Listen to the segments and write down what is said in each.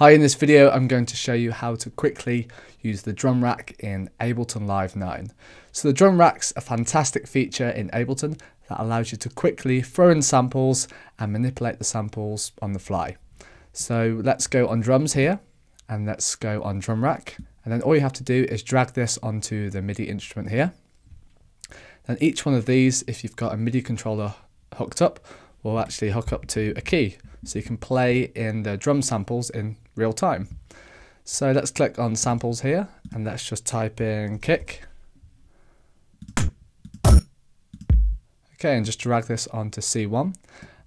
Hi, in this video I'm going to show you how to quickly use the drum rack in Ableton Live 9. So the drum rack's a fantastic feature in Ableton that allows you to quickly throw in samples and manipulate the samples on the fly. So let's go on drums here and let's go on drum rack and then all you have to do is drag this onto the MIDI instrument here. Then each one of these, if you've got a MIDI controller hooked up, will actually hook up to a key so you can play in the drum samples in real time. So let's click on samples here and let's just type in kick. Okay, and just drag this onto C1.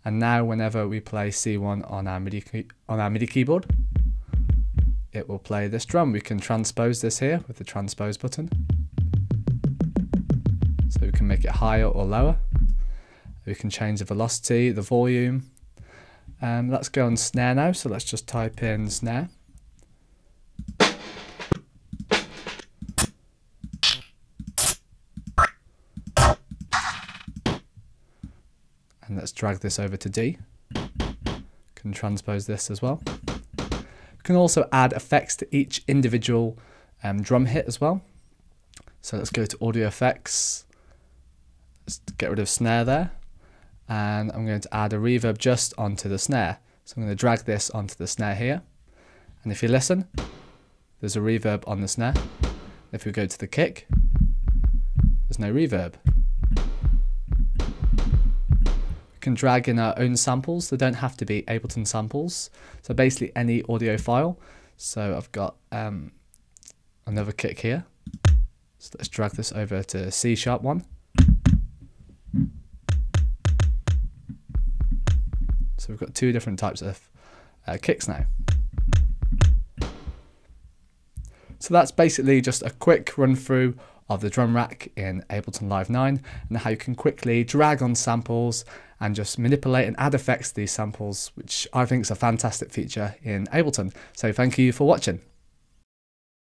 And now whenever we play C1 on our MIDI, on our MIDI keyboard, it will play this drum. We can transpose this here with the transpose button. So we can make it higher or lower. We can change the velocity, the volume, um, let's go on snare now, so let's just type in snare. And let's drag this over to D. Can transpose this as well. We can also add effects to each individual um, drum hit as well. So let's go to audio effects. Let's get rid of snare there and I'm going to add a reverb just onto the snare. So I'm going to drag this onto the snare here. And if you listen, there's a reverb on the snare. If we go to the kick, there's no reverb. We can drag in our own samples. They don't have to be Ableton samples. So basically any audio file. So I've got um, another kick here. So let's drag this over to C sharp one. So we've got two different types of uh, kicks now. So that's basically just a quick run through of the drum rack in Ableton Live 9 and how you can quickly drag on samples and just manipulate and add effects to these samples, which I think is a fantastic feature in Ableton. So thank you for watching.